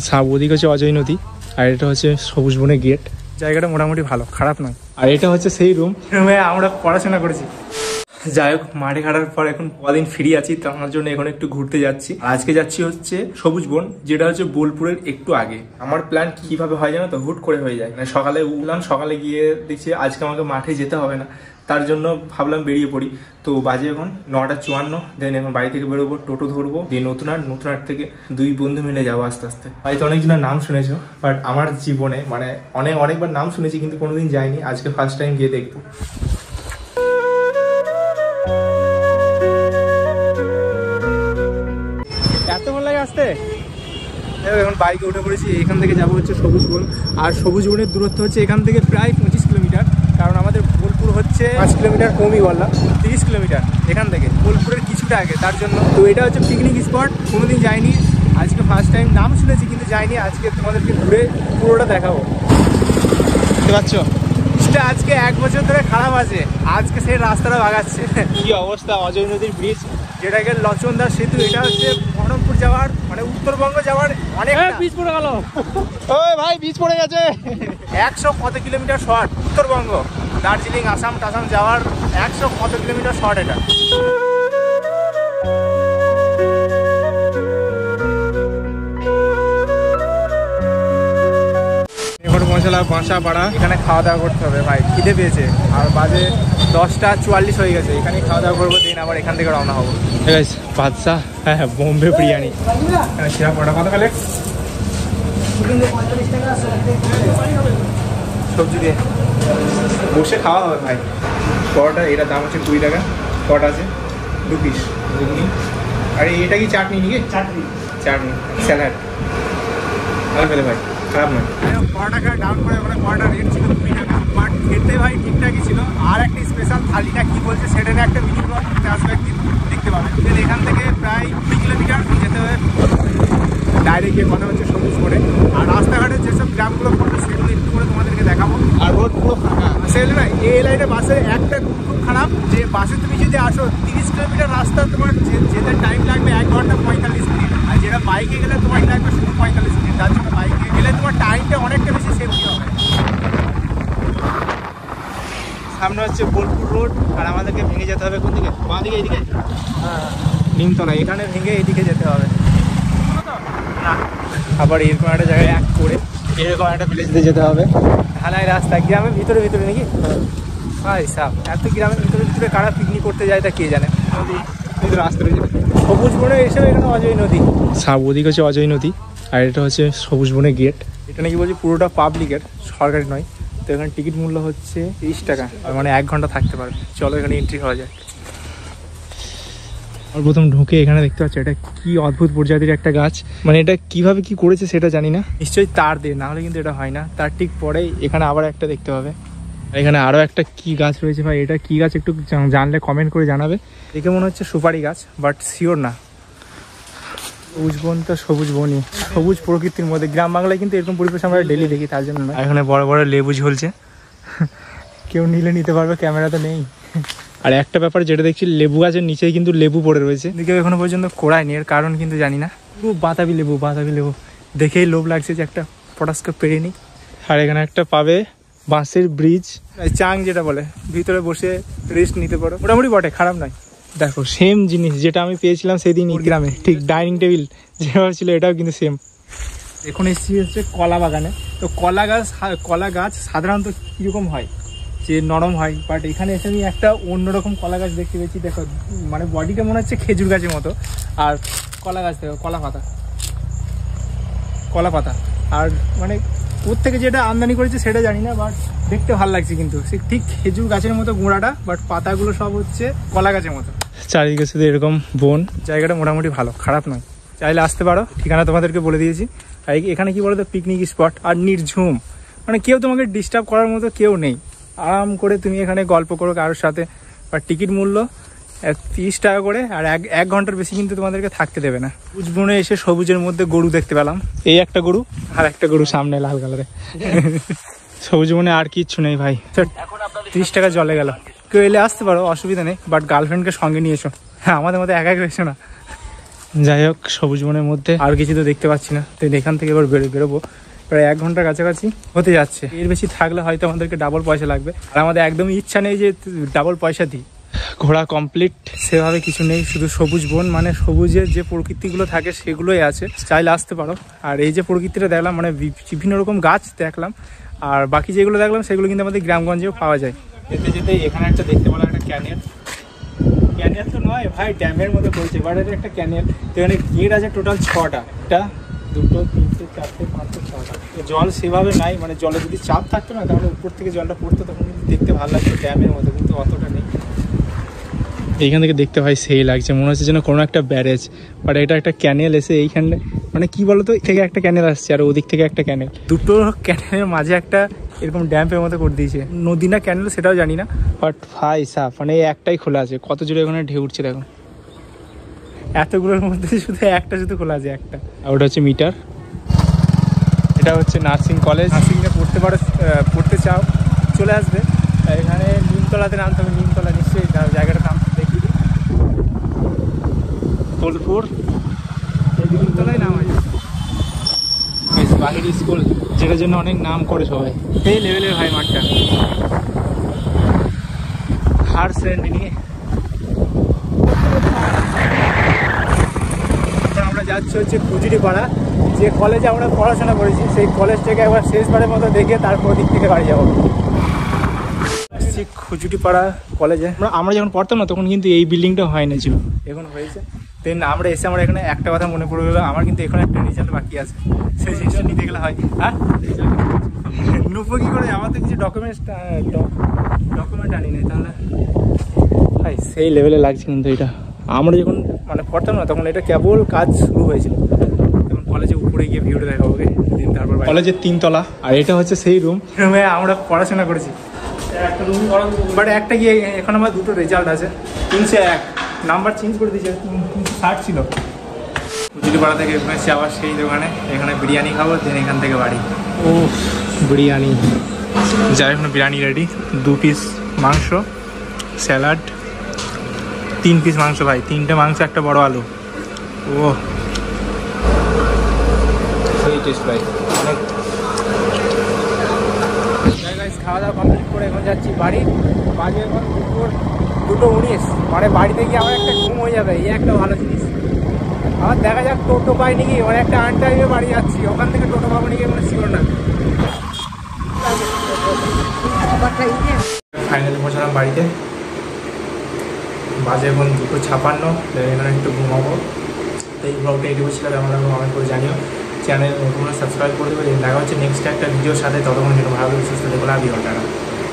Sub ওদিক হচ্ছে অজয় নদী আর এটা হচ্ছে সবুজ বনে গেট জায়গাটা মোটামুটি ভালো খারাপ নয়। আর এটা হচ্ছে সেই রুম রুমে আমরা পড়াশোনা করেছি। যাই হোক, মাঠে ঘাটার পর এখন কদিন ফ্রি আছি, তার জন্য এখন একটু ঘুরতে যাচ্ছি। আজকে যাচ্ছি হচ্ছে সবুজ বন, যেটা হচ্ছে বোলপুরের একটু আগে। আমার প্ল্যান কীভাবে হয় জানো তো? হুট করে হয়ে যায়। মানে সকালে উঠলাম, সকালে গিয়ে দেখছি আজকে আমাকে মাঠে যেতে হবে না। তার জন্য ভাবলাম বেরিয়ে পড়ি। তো বাজে এখন নটা চুয়ান্ন দেন এখন বাড়ি থেকে বেরোবো, টোটো ধরবো, দিয়ে নতুন হাট নতুন হাট থেকে দুই বন্ধু মিলে যাব আস্তে আস্তে। হয়তো অনেকজনের নাম শুনেছো বাট আমার জীবনে মানে অনেক অনেকবার নাম শুনেছি, কিন্তু কোনোদিন যাইনি। আজকে ফার্স্ট টাইম গিয়ে দেখব। এত আসতে? এখন বাইকে উঠে পড়েছি। এখান থেকে যাব হচ্ছে সবুজ বন। আর সবুজ বনের দূরত্ব হচ্ছে এখান থেকে প্রায় পঁচিশ কিলোমিটার। কারণ আমাদের বোলপুর হচ্ছে পাঁচ কিলোমিটার কমই বললাম। তিরিশ কিলোমিটার এখান থেকে। বোলপুরের কিছুটা আগে তার জন্য। তো এটা হচ্ছে পিকনিক স্পট কোনোদিন যাইনি। আজকে ফার্স্ট টাইম নাম শুনেছি কিন্তু যাইনি। আজকে তোমাদেরকে ঘুরে পুরোটা দেখাবো। বুঝতে পারছ আজকে এক বছর ধরে খারাপ আছে। আজকে সেই রাস্তাটা বাগাচ্ছে কি অবস্থা? অজয় নদীর ব্রিজ যেটাকে লচনদার সেতু এটা হচ্ছে যাওয়ার মানে উত্তরবঙ্গ যাওয়ার অনেক বীজ পড়ে গেল। ওই ভাই বীজ পড়ে গেছে। একশো কত কিলোমিটার শর্ট উত্তরবঙ্গ। দার্জিলিং আসাম টাসাম যাওয়ার একশো কত কিলোমিটার শর্ট এটা। এবার পৌঁছালাম বাসা পাড়া এখানে খাওয়া দাওয়া করতে হবে ভাই। খিদে পেয়েছে। আর বাজে দশটা চুয়াল্লিশ হয়ে গেছে। এখানে খাওয়া দাওয়া করব দিন আবার এখান থেকে রওনা হব। ঠিক আছে বাদশাহ হ্যাঁ হ্যাঁ বোম্বে বিরিয়ানি। হ্যাঁ সেরা পড়া কত কালে সবজি দিয়ে। বসে খাওয়া হবে ভাই। পরোটা এটার দাম হচ্ছে কুড়ি টাকা। পরোটা আছে দু পিস ঘুগনি। আর এটা কি চাটনি নাকি? চাটনি। চাটনি স্যালাড। ভালো ভাই। খারাপ নয়। খাওয়া ডাউন করে ওখানে পরোটা রেট ছিল কুড়ি টাকা। বাট খেতে ভাই ঠিকঠাকই ছিল। আর একটা স্পেশাল থালিটা কি বলছে সেটা একটা মিনি একদিন দেখতে পাবে। Then এখান থেকে প্রায় কুড়ি কিলোমিটার যেতে হবে। ডাইরেক্ট গিয়ে কথা হচ্ছে সবুজ করে আর রাস্তাঘাটে যেসব গ্রামগুলো পড়বে সেগুলো একটু করে তোমাদেরকে দেখাবো। আর রোড পুরো ফাঁকা সেগুলো না এই লাইনে বাসের একটা খুব খারাপ। যে বাসে তুমি যদি আসো তিরিশ কিলোমিটার রাস্তা তোমার যেতে টাইম লাগবে এক ঘণ্টা পঁয়তাল্লিশ যেটা বাইকে গেলে তোমার লাগবে শুধু পঁয়তাল্লিশ মিনিট তার জন্য বাইকে গেলে তোমার টাইমটা অনেকটা বেশি সেফটি হবে সামনে হচ্ছে বোলপুর রোড আর আমাদেরকে ভেঙে যেতে হবে কোন দিকে? বাঁ দিকে এইদিকে? নিমতলা এখানে ভেঙে এদিকে যেতে হবে। না। আবার এরকম একটা জায়গায় এক করে এরকম একটা প্লেসে যেতে হবে। ঢালাই রাস্তা গ্রামের ভিতরে ভিতরে নাকি? ভাই সাহ এত গ্রামের ভিতরে ভিতরে কারা পিকনিক করতে যায় তা কে জানে? সবুজ বনে এসে এখানে অজয় নদী। সাব ওদিকে হচ্ছে অজয় নদী আর এটা হচ্ছে সবুজ বনের গেট এটা নাকি বলছি পুরোটা পাবলিকের সরকারি নয়। তো এখানে টিকিট মূল্য হচ্ছে তিরিশ টাকা মানে এক ঘণ্টা থাকতে পারবে চলো এখানে এন্ট্রি হওয়া যায় আর প্রথম ঢুকে এখানে দেখতে পাচ্ছ এটা কি অদ্ভুত প্রজাতির একটা গাছ। মানে এটা কীভাবে কি করেছে সেটা জানি না। নিশ্চয়ই তার দিয়ে না হলে কিন্তু এটা হয় না। তার ঠিক পরেই এখানে আবার একটা দেখতে পাবে। এখানে আরও একটা কি গাছ রয়েছে ভাই? এটা কি গাছ একটু জানলে কমেন্ট করে জানাবে। দেখে মনে হচ্ছে সুপারি গাছ বাট শিওর না। সবুজ বন তো সবুজ বনই। সবুজ প্রকৃতির মধ্যে। গ্রাম বাংলায় কিন্তু এরকম পরিবেশ আমরা ডেলি দেখি তার জন্য না এখানে বড় বড় লেবু ঝুলছে। কেউ নিলে নিতে পারবে ক্যামেরা তো নেই। আর একটা ব্যাপার যেটা দেখছি লেবু গাছের নিচেই কিন্তু লেবু পড়ে রয়েছে। কেউ এখনও পর্যন্ত কোড়ায়নি এর কারণ কিন্তু জানি না। পুরো বাতাবি লেবু বাতাবি লেবু। দেখেই লোভ লাগছে যে একটা পটাশকে পেরে নিই। আর এখানে একটা পাবে বাঁশের ব্রিজ চাং যেটা বলে ভিতরে বসে রেস্ট নিতে পারো। মোটামুটি বটে খারাপ নয়। দেখো সেম জিনিস যেটা আমি পেয়েছিলাম সেদিন গ্রামে। ঠিক ডাইনিং টেবিল যেভাবে ছিল এটাও কিন্তু সেম এখন এসেছি হচ্ছে কলা বাগানে। তো কলা গাছ কলা গাছ সাধারণত কীরকম হয়? যে নরম হয় বাট এখানে এসে আমি একটা অন্যরকম কলা গাছ দেখতে পেয়েছি। দেখো মানে বডিটা মনে হচ্ছে খেজুর গাছের মতো। আর কলা গাছ দেখো কলা পাতা। কলা পাতা। আর মানে ওর থেকে যেটা আমদানি করেছে সেটা জানি না বাট দেখতে ভালো লাগছে কিন্তু। সে ঠিক খেজুর গাছের মতো গোড়াটা বাট পাতাগুলো সব হচ্ছে কলা গাছের মতো। চারিদিকে শুধু এরকম বন। জায়গাটা মোটামুটি ভালো খারাপ নয়। চাইলে আসতে পারো ঠিকানা তোমাদেরকে বলে দিয়েছি। আর এই- এখানে কি বলতো? পিকনিক স্পট আর নির্ঝুম। মানে কেউ তোমাকে ডিস্টার্ব করার মতো কেউ নেই। আরাম করে তুমি এখানে গল্প করো কারোর সাথে আর টিকিট মূল্য তিরিশ টাকা করে আর এক এক ঘণ্টার বেশি কিন্তু তোমাদেরকে থাকতে দেবে না। উজবনে এসে সবুজের মধ্যে গরু দেখতে পেলাম। এই একটা গরু আর একটা গরু সামনে লাল কালারে। সবুজ বনে আর কিচ্ছু নেই ভাই। তিরিশ টাকা জলে গেল। কেউ এলে আসতে পারো অসুবিধা নেই বাট গার্লফ্রেন্ডকে সঙ্গে নিয়ে এসো। হ্যাঁ আমাদের মধ্যে একা একা এসো না। যাই হোক সবুজ বনের মধ্যে। আর কিছু তো দেখতে পাচ্ছি না। তো এখান থেকে এবার বেরো বেরোবো। প্রায় এক ঘণ্টার কাছাকাছি হতে যাচ্ছে। এর বেশি থাকলে হয়তো আমাদেরকে ডাবল পয়সা লাগবে। আর আমাদের একদমই ইচ্ছা নেই যে ডাবল পয়সা দিই। ঘোরা কমপ্লিট। সেভাবে কিছু নেই শুধু সবুজ বন মানে সবুজের যে প্রকৃতিগুলো থাকে সেগুলোই আছে। চাইলে আসতে পারো। আর এই যে প্রকৃতিটা দেখলাম মানে বিভিন্ন রকম গাছ দেখলাম আর বাকি যেগুলো দেখলাম সেগুলো কিন্তু আমাদের গ্রামগঞ্জেও পাওয়া যায়। যেতে যেতে এখানে একটা দেখতে পেলাম একটা ক্যানেল ক্যানেল তো নয় ভাই ড্যামের মধ্যে পড়ছে বাট এটা একটা ক্যানেল তো এখানে গেট আছে টোটাল ছটা। একটা দুটো তিনটে চারটে পাঁচটে ছটা। তো জল সেভাবে নাই মানে জলে যদি চাপ থাকতো না তাহলে উপর থেকে জলটা পড়তো তখন কিন্তু দেখতে ভালো লাগতো ড্যামের মধ্যে কিন্তু অতটা নেই। এইখান থেকে দেখতে ভাই সেই লাগছে। মনে হচ্ছে যেন কোনো একটা ব্যারেজ বাট এটা একটা ক্যানেল এসে এইখানে মানে কি বলতো এই থেকে একটা ক্যানেল আসছে আর ওদিক থেকে একটা ক্যানেল দুটো ক্যানেলের মাঝে একটা এরকম ড্যাম্পের মতো করে দিয়েছে। নদী না ক্যানেল সেটাও জানি না। বাট ভাই সাফ মানে একটাই খোলা আছে কত জোরে ওখানে ঢেউ উঠছে দেখো। এতগুলোর মধ্যে শুধু একটা শুধু খোলা আছে একটা। আর ওটা হচ্ছে মিটার এটা হচ্ছে নার্সিং কলেজ নার্সিংয়ে পড়তে পারো পড়তে চাও চলে আসবে। এখানে নিমতলাতে নামতে হবে নিমতলা নিশ্চয়ই জায়গাটার নাম বোলপুর। বাহির স্কুল যেটার জন্য অনেক নাম করে সবাই। এই লেভেলের ভাই মাঠটা। হার শ্রেণি নিয়ে। এখন আমরা যাচ্ছি হচ্ছে কুজুরি পাড়া যে কলেজে আমরা পড়াশোনা করেছি সেই কলেজটাকে একবার শেষবারের মতো দেখে তারপর দিক থেকে বাড়ি যাব। খুজুরিপাড়া কলেজে আমরা আমরা যখন পড়তাম না তখন কিন্তু এই বিল্ডিংটা হয় না ছিল। এখন হয়েছে। দেন আমরা এসে আমার এখানে একটা কথা মনে পড়ে গেলো আমার কিন্তু এখন একটা রেজাল্ট বাকি আছে। সেই জিনিসটা নিতে গেলে হয় হ্যাঁ? নুপো কি করে আমার তো কিছু ডকুমেন্টস ডকুমেন্ট আনি নাই তাহলে? ভাই সেই লেভেলে লাগছে কিন্তু এটা। আমরা যখন মানে পড়তাম না তখন এটা কেবল কাজ শুরু হয়েছিল। তখন কলেজে উপরে গিয়ে ভিউটা দেখাবো ওকে দিন তারপর কলেজের তিনতলা। আর এটা হচ্ছে সেই রুম রুমে আমরা পড়াশোনা করেছি। একটা রুম বাট একটা গিয়ে এখন আমার দুটো রেজাল্ট আছে। তিনশো এক। নাম্বার চেঞ্জ করে দিয়েছে ষাট ছিল। পাড়া থেকে এসেছি আবার সেই দোকানে এখানে বিরিয়ানি খাব দেন এখান থেকে বাড়ি। ও বিরিয়ানি। যাই এখন বিরিয়ানি রেডি দু পিস মাংস স্যালাড তিন পিস মাংস ভাই তিনটে মাংস একটা বড় আলু। ও সেই টেস্ট ভাই। অনেক। খাওয়া দাওয়া কমপ্লিট করে এখন যাচ্ছি বাড়ি। বাজে এখন দুপুর। দুটো উনিশ মানে বাড়িতে গিয়ে আমার একটা ঘুম হয়ে যাবে, এই একটা ভালো জিনিস। আবার দেখা যাক টোটো পাই নাকি মানে একটা আনটাইমে বাড়ি যাচ্ছি, ওখান থেকে টোটো পাবো নাকি মানে শিওর না। ফাইনালি পৌঁছালাম বাড়িতে। বাজে এখন দুটো ছাপান্ন এখানে একটু ঘুমাবো। তো এই ব্লগটা এইটুকু ছিল আমরা কমেন্ট করে জানিও। চ্যানেল নতুন সাবস্ক্রাইব করে দেবে দেখা হচ্ছে নেক্সট একটা ভিডিওর সাথে, ততক্ষণ যেন ভালো সুস্থ দেখো লাভ ইউ